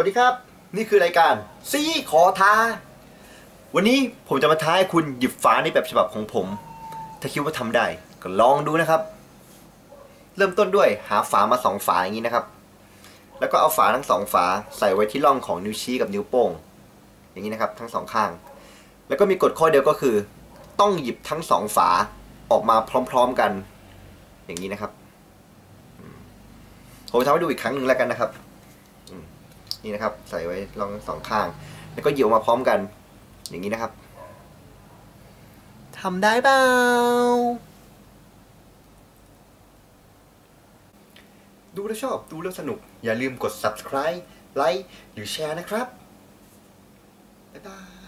วัสดีครับ นี่คือรายการซีขอท้า วันนี้ผมจะมาท้าให้คุณหยิบฝาในแบบฉบับของผม ถ้าคิดว่าทำได้ก็ลองดูนะครับ เริ่มต้นด้วยหาฝามาสองฝาอย่างนี้นะครับ แล้วก็เอาฝาทั้งสองฝาใส่ไว้ที่ร่องของนิ้วชี้กับนิ้วโป้ง อย่างนี้นะครับทั้งสองข้าง แล้วก็มีกฎข้อเดียวก็คือ ต้องหยิบทั้งสองฝาออกมาพร้อม ๆกัน อย่างนี้นะครับอืมผมทำให้ดูอีกครั้งหนึ่งแล้วกันนะครับ นี่นะครับ ใส่ไว้รองสองข้าง แล้วก็หยิบออกมาพร้อมกัน อย่างนี้นะครับทำได้เปล่าดูแล้วชอบดูแล้วสนุก อย่าลืมกด subscribe ไลค์หรือแชร์นะครับ บ๊ายบาย